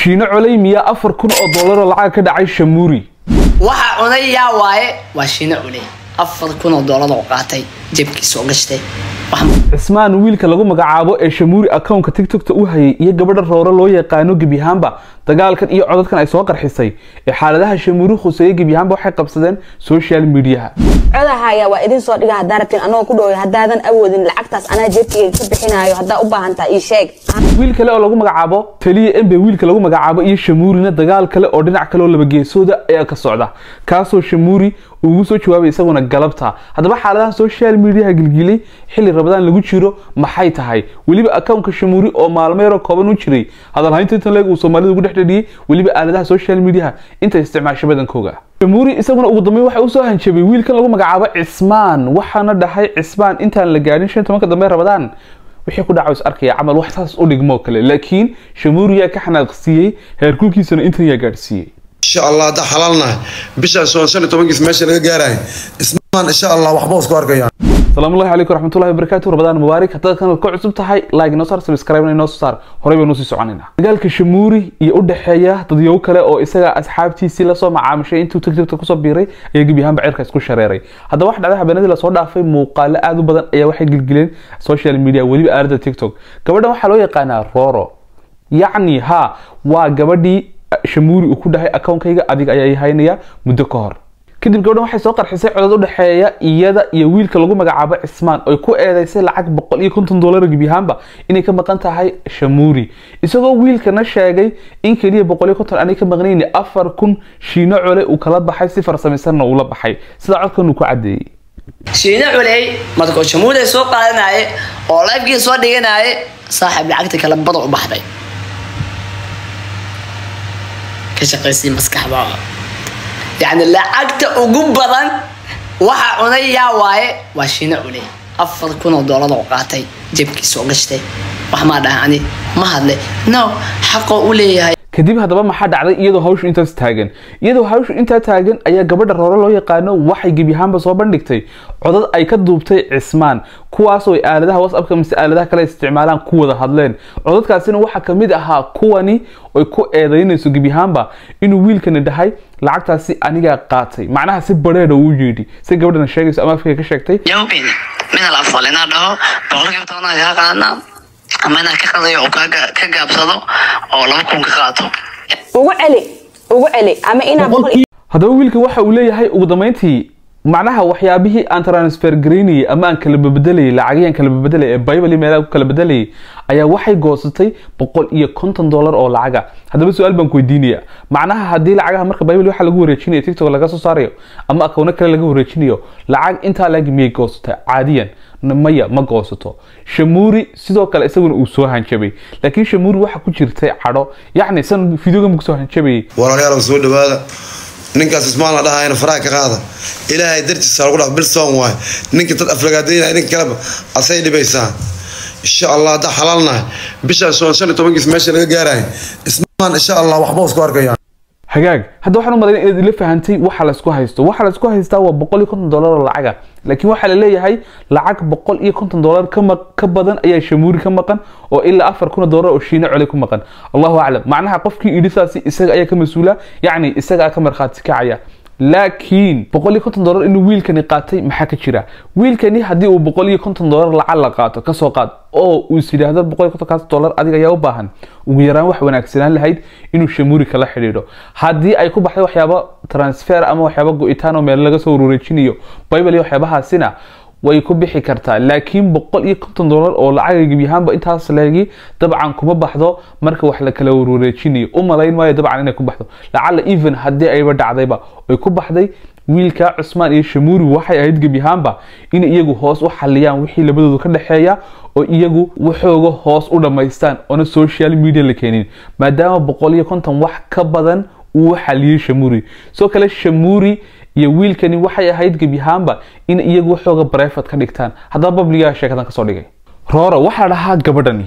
shiino coley miyaa afar kun oo dollaroo lacag ka dhacay shamuuri waxa cunay yaa waaye? Waa shiino culey afar kun oo doolar oo qaatay jebkiisa oo gashtay. Cismaan wiilka lagu magacaabo ee shamuuri akownka tiktokta u hayay iyo gabadha roore loo yaqaano gebiyahaanba dagaalkan iyo codadkan ay soo qarxisay ee xaaladaha shamuuri khuseeye gebiyahaanba waxay qabsadeen social mediaha. Codahaya waa idin soo dhiga haddaan rabtiin anagoo ku dhoway haddaadan awoodin lacagtaas anaa jeebkayga ka bixinayo haddaa u baahan taha ii sheeg. Wiil kale oo lagu magacaabo taliya embe wiilka lagu magacaabo iyo shamuurina dagaal kale oo dhinac kale oo labageesooda ayaa ka socda kaasoo shamuuri ugu soo jawaabay isaguna galabta. Haddaba xaaladaha social mediaha gilgilay xilli rabadaan lagu jiro maxay tahay? Weliba akownka shamuuri oo maalmo yaroo kooban u jiray hadalhaynta intan leeg uu soomaalida ugu dhex dhadhiyey weliba aaladaha social mediaha intay isticmaasho badankooga. Shamuuri isaguna ugu dambeyn waxa u soo hanjabay wiilkan lagu magacaabo cismaan waxaana dhahay cismaan intaan la gaadhin shan tobanka dambe rabadaan. Wixii ku dhaco is arkaya camal wax saas u dhigmoo kale laakiin shamuuri ka xanaaqsiiyey heerkulkiisana intan yaa gaadhsiiyey insha allah haddaa xalaalnahay bishaas oo shan iyo tobankiis meesha laga gaarayo ismaan insha allah waxba isku arkayaan السلام الله عليكم ورحمة الله وبركاته رمضان مبارك هذا كان الكوع عصب تحي لايك نصر سبسكرايب نص صار هريب نص سعانينا قالك شموري يقول حياة تضيو كلا أو إسقى أصحابتي سيلا صوم عامشة أنتو تكتب تكسب بيري يجي بيهم بعير كاسكو شريري هذا واحد على بنادي لصور في مقال أدو بدن أي واحد جلجلين سوشيال ميديا ولي بأرد تيك توك قبل ما حلو يقانا رورو يعني ها وقبدي shamuuri uu ku dhahay akoonkayga adiga ayaa haynaya muddo ka hor. Kadib gabadhan waxay soo qarxisay codad u dhexeeya iyada iyo wiilka lagu magacaabo cismaan oy ku eedeysay lacag boqol iyo konton dollar gebiyahaanba inay ka maqan tahay shamuuri isagoo wiilkana sheegay in keliya boqol iyo konton aanay ka maqnayni afar kun shiino cole uu kala baxay si farsamaysanna uula baxay. Sida codkan uu ku cadeeyey. Shiino culey markuu shamuuday soo qaadanaye oo lifekii soo dhiganaye saaxiib lacagta kale bada u baxday ka shaqaysay maskaxda. Yacni lacagta ugu badan waxa cunay yaa waaye waa shiino culey afar kun oo doolar oo qaatay jebkiisa oo gashtay. Wax maa dhahani ma hadle no xaqoo u leeyahay kadib haddaba maxaa dhacday? Iyadoo hawshu intaas taagan. Iyadoo hawshu intaa taagan ayaa gabadha roore loo yaqaano waxay gebiyahaanba soo bandhigtay. Codad ay ka duubtay cismaan kuwaasoo ay aaladaha whatsappka mise aaladaha kale isticmaalaan ku wada hadleen. Codadkaasina waxaa ka mid ahaa kuwani ay ku eedeynayso gebiyahaanba inuu wiilkani dhahay lacagtaasi anigaa qaatay. Macnaha si bareeda uu yidhi. Si gabadhana sheegayso ama afkay ka sheegtay ama inaa ka qadayo oo ka gaabsado oo laba kun ka qaato ugu celi ugu celi ama inaa boqol haddaba wiilka waxa uu leeyahay ugu dambeyntii macnaha waxyaabihii aan transfer garaynayay ama aan kala bebedelayay lacagihii aan kala bebedelayay ee bible meelaha ku kala bedelayay ayaa waxay goosatay boqol iyo konton dollar oo lacaga haddaba su'aal baan ku weydiinaya macnaha haddii lacagaha marka bible waxa lagu wareejinayo tiktok laga soo saarayo ama akawno kale laga wareejinayo lacag intaa lag miyay goosatay caadiyan maya ma goosato. Shamuuri sidoo kale isaguna uu soo hanjabay. Laakiin shamuuri waxa ku jirtay cadho yacni san videogan ku soo hanjabayay walaalayaal soo dhawaada. Ninkaas ismaan la dhahayna faraha ka qaada. Ilaahay dartiisa lagu dhaq bilsoon waay. Ninka dad aflagaadaynaya ninka kaleba asay dhibaysaa insha allah haddaa xalaalnahay. Bishaas oo shan iyo tobankiis meesha laga gaarayo ismaan insha allah waxba isku arkayaan hagaag hadda waxaan u malayn inaad ila fahantay waxa laysku haysto. Waxa laysku haystaa waa boqol iyo konton dollar oo lacaga laakiin waxaa la leeyahay lacag boqol iyo konton dollar ka badan ayaa shamuuri ka maqan oo ilaa afar kun dollar oo shiino cole ku maqan. Allahu aclam. Macnaha qofkii idhisaasi isaga ayaa ka mas'uula yacni isagaa ka markhaati kacaya laakiin boqol iyo konton dollar inuu wiilkani qaatay maxaa ka jira? Wiilkani haddii uu boqol iyo konton dollar lacag la qaato ka soo qaad oo uu is yidhaahdo boqol iyo kontonkaas dollar adiga ayaa u baahan. Ugu yaraan wax wanaagsanaan lahayd inuu shamuuri kala xidhiidho. Haddii ay ku baxday waxyaaba transfer ama waxyaaba go-itaan oo meel laga soo wareejinayo bible iyo waxyaabahaasina way ku bixi kartaa. Laakiin boqol iyo konton dollar oo lacaga gebyahaanba intaas leegi dabcan kuma baxdo. Marka wax la kala warwareejinayo u malayn maayo dabcan inay ku baxdo. Lacala even haddii ayba dhacdayba ay ku baxday. Wiilka cusmaan iyo shamuuri waxay ahayd gebyahaanba in iyagu hoos u xaliyaan wixii labadoodu ka dhexeeya oo iyagu waxooga hoos u dhammaystaan oona social media la keenin. Maadaama boqol iyo konton wax ka badan uu xaliyey shamuuri soo kale shamuuri iyo wiilkani waxay ahayd gebyahaanba in iyagu waxooga brefat ka dhigtaan. Haddaba babligaa sheekadan ka soo dhigay. Roora waxaa dhahaa gabadhani.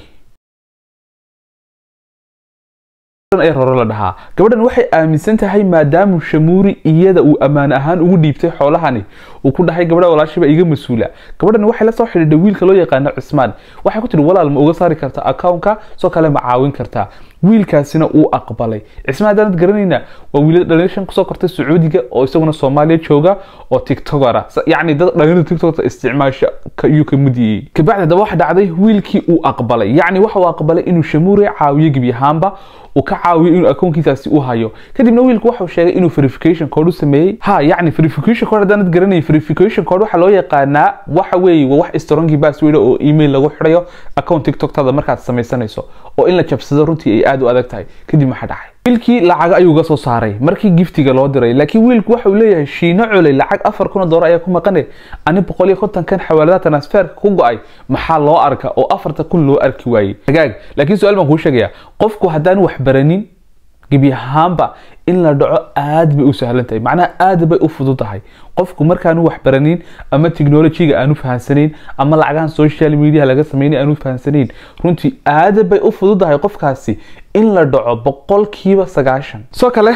Rooro la dhahaa. Gabadhan waxay aaminsan tahay maadaamu shamuuri iyada uu ammaan ahaan ugu dhiibtay xoolahani uu ku dhahay gabadha walaashiba iga mas'uula. Gabadhan waxay la soo xidhiidhay wiilka loo yaqaano cismaan waxay ku tiri walaal ma uga saari kartaa accountka soo kale ma caawin kartaa wiilkaasina uu aqbalay. Cismaan haddaanad garanayna waa wiilada dhalinyashan ku soo kortay sacuudiga oo isaguna soomaaliya jooga oo tiktokera. Yacni dad dhalinyarada tiktokta isticmaasha ayuu ka mid kabacdi haddaba waxa dhacday wiilkii uu aqbalay. Yacni waxa uu aqbalay inuu shamuure caawiyo gebi ahaanba uu ka caawiyo inuu akoonkiisaasi u hayo. Kadibna wiilku waxau sheegay inuu verification code u sameeyey. Ha yacni verification code haddaanad garanay verification code waxaa loo yaqaanaa waxa weeye waa wax strongi password oo email lagu xidhayo account tiktoktada markaad samaysanayso oo in la jabsado runtii ay aad u adag tahay kadib maxaa dhacay? Wiilkii lacag ayuu ga soo saaray markii giftiga loo diray laakiin wiilku waxa leeyahay shiino coley lacag afar kun oo doolar ayaa ku maqane. Ani boqol iyo kontonkan xawaaladaha transferka ku go'ay. Maxaa loo arka oo afarta kun loo arki waayey. Hagaag laakiin su'aal baan kuu sheegaya qofku haddaan wax baranin gebi ahaanba in la dhaco aad bay u sahlan tahay. Macnaha aad bay u fudud qofku markaanu wax baranin ama technologyga aanu fahansanayn ama lacagahan social media laga sameynay aanu fahansanayn runtii aad bay u fudud qofkaasi in la dhaco boqolkiiba sagaashan. Soo kale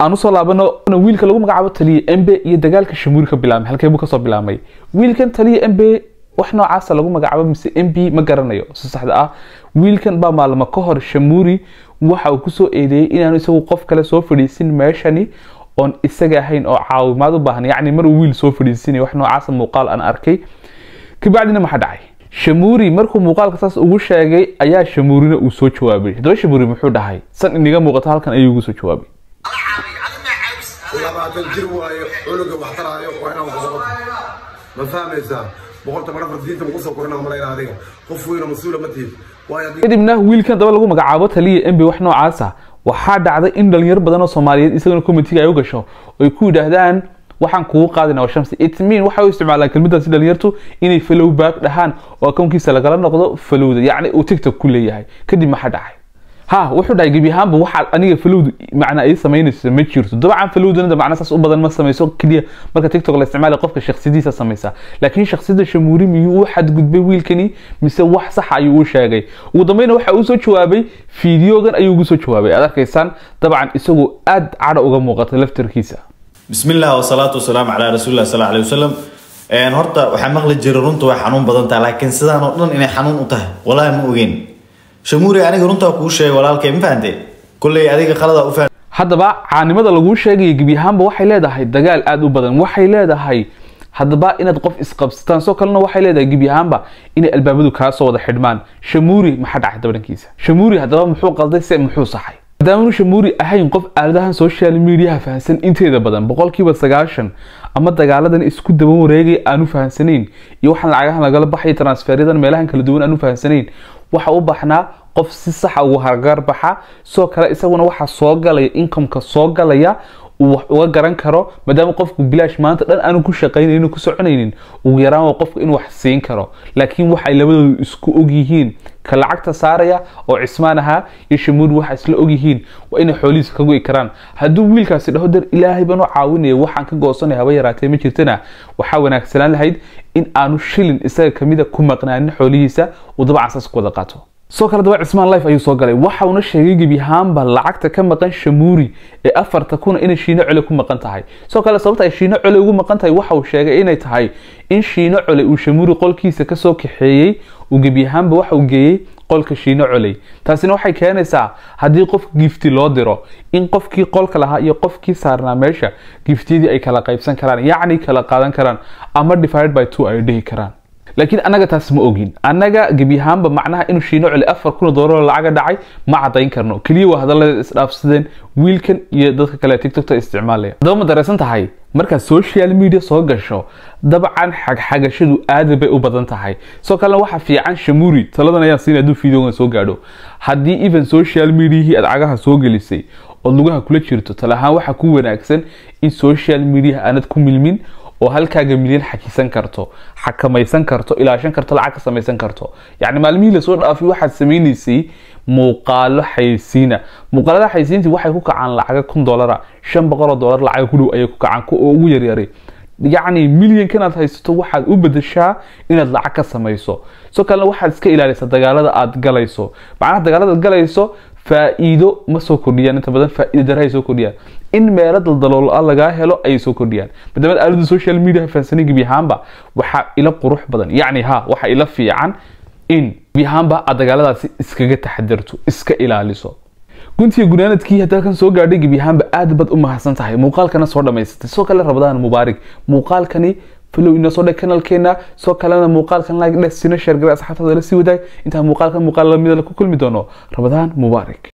aan u soo laabano wiilka lagu magacaabo taliye embe iyo dagaalka shamuuri ka bilaabmay halkee buu ka soo bilaabmay? Wiilkan taliye embe wax noocaasa lagu magacaabo mise mb ma garanayo. Si saxda ah wiilkan baa maalmo ka hor shamuuri waxa uu ku soo eedeeyey inaanu isagu qof kale soo fadhiisin meeshani oon isaga ahayn oo caawimaad u baahan. Yacni mar uu wiil soo fadhiisinay wax noocaasa muuqaal aan arkay. Kabacdina maxaa dhacay? Shamuuri markuu muuqaalka saas ugu sheegay ayaa shamuurina uu soo jawaabay. Haddaba shamuuri muxuu dhahay? San iniga muuqato halkan ayuu ugu soo jawaabay. Labaatan jir waayo cunuga wax taraayo waa inaan ma fahmaysaa boqolta mar afar diinta ma ku soo korina malayna kadibna wiilkan daba lagu magacaabo taliya mb wax noocaasa waxaa dhacday in dhalinyaro badan oo soomaaliyeed isagana committeega ay u gasho. Oo ay ku yidhaahdaan waxaan kugu qaadina shamsi. Itmin waxay u isticmaalaan kelmadaasi dhalinyartu inay falow dhahaan oo akoonkiisa lagala noqdo falowda yacni uu tiktok ku leeyahay. Kadib maxaa dhacay ha wuxuu dhahay gebi ahaanba waxaa aniga flowd macnaa ii samaynayso ma jirto dabcan flowdna macnaa saas u badan ma samayso keliya marka tiktok la isticmaala qofka shaksiyadiisa samaysa. Laakiin shaksiyada shamuuri miyuu u xadgudbay wiilkani? Mise wax saxa ayuu u sheegay? Ugu dambeyna waxa uu soo jawaabay fiidiyogan ayuu ugu soo jawaabay. Aad arkaysaan dabcan isagoo aad cadha uga muuqata laftarkiisa bismi wasalaatu wasalaamu calaa rasuulilah sal alay wasalam. Horta waxaa maqli jiray runta way xanuun badan tahay laakiin sidaan oo dhan inay xanuun u tahay. Walaahi ma ogeyn shamuuri aniga runtaa kuu sheegay walaalkay ma fahante kolley adiga qalada u faham haddaba caanimada laguu sheegaya gebi ahaanba waxay leedahay dagaal aad u badan. Waxay leedahay haddaba inaad qof isqabsataan soo kalena waxay leedahay gebi ahaanba inay albaabadu kaa wada xidhmaan. Shamuuri maxaa dhacay dabarankiisa shamuuri haddaba muxuu qalday se muxuu saxay. Maadaamanu shamuuri ahayn qof aaladahan social mediaha fahansan inteeda badan boqolkiiba sagaashan ama dagaaladan isku daban wareegay aanu fahansanayn. Iyo waxaan lacagahan lagala baxay transferyadan meelahan kala duwan aanu fahansanayn waxa u baxnaa qof si saxa ugu hargaar baxa sidoo kale isaguna waxaa soo galaya incomeka soo galaya uu wax uga garan karo maadaama qofku bilaash maanta dhan aanu ku shaqaynaynin ku soconaynin ugu yaraan waa qofka inuu wax siin karo. Laakiin waxay labadoodu isku ogyihiin ka lacagta saaraya oo cismaan ahaa iyo shamuuri waxa isla ogyihiin waa inay xoolihiisa ka go'i karaan. Hadduu wiilkaasi dhaho dar ilaahay baan caawinaya waxaan ka goosanaya haba yaraatee ma jirtana? Waxaa wanaagsanaan lahayd in aanu shilin isaga kamida ku maqnaanin xoolihiisa uu dabcan saas ku wada qaato soo kale daba cismaan life ayuu soo galay. Waxa uuna sheegay gebi ahaanba lacagta ka maqan shamuuri ee afarta kuna inay shiino cole ku maqan tahay. Soo kale sababta ay shiino cole ugu maqan tahay waxa uu sheegay inay tahay in shiino cole uu shamuuri qolkiisa ka soo kaxeeyey uu gebi ahaanba waxa uu geeyey qolka shiino coley taasina waxay keenaysaa haddii qof gifti loo diro in qofkii qolka lahaa iyo qofkii saarnaa meesha giftiyadii ay kala qaybsan karaan yacni kala qaadan karaan ama divided by two ay dhihi karaan laakiin annaga taas ma ogin. Annaga gebi ahaanba macnaha inuu shiino celi afar kun oo lacaga dhacay ma cadayn karno. Keliya waa hadallada isdhaafsadeen wiilkan iyo dadka kale tiktokta isticmaalaya. Haddaba ma dareysan tahay? Markaad social media soo gasho dabcan xagxagashadu aad bay u badan tahay. Soo kalena waxa fiican shamuuri taladan ayaan siin hadduu videogan soo gaadho. Haddii even social mediahii aad cagaha soo gelisay ood lugaha kula jirto tala ahaan waxa ku wanaagsan in social media aanad ku milmin oo halkaaga milyan xakisan karto xakamaysan karto ilaashan karto lacag ka samaysan karto. Yacni maalmihii la soo dhaafay waxaad samaynaysay muuqaalo xaysiina muuqaalada xaysiintii waxay ku kacaan lacaga kun doolara shan boqol oo doolar lacaga ku ayay ku kacaan oo ugu yaryaray yacni milyankan aad haysato waxaad u bedeshaa inaad lacag ka samayso. Soo kalena waxaad iska ilaalisaa dagaalada aad galayso. Macnaha dagaalada aad galayso faa'iido ma soo kordhiyaan inta badan faa'iido darra ay soo kordhiyaan in meelo daldalool ah lagaa helo ayay soo kordhiyaan. Maadaama aalada social media fahansanin gebi ahaanba waxaa ila qurux badan. Yacni ha waxaa ila fiican in gebi ahaanba aad dagaaladaasi iskaga taxadirto iska ilaaliso. Guntiga gunaanadkii hadda halkan soo gaadhay gebi ahaanba aad bad u mahadsan tahay. Muuqaalkana soo dhamaysatay sidoo kale rabadaan mubaarig muuqaalkani inoo soo dheg kanalkeena soo kalena muuqaalkan like dheh sina sheer garay asxaabtaada la sii wadaag intaa muuqaalkan muuqaal lamida la ku kulmi doono. Rabadaan mubaarig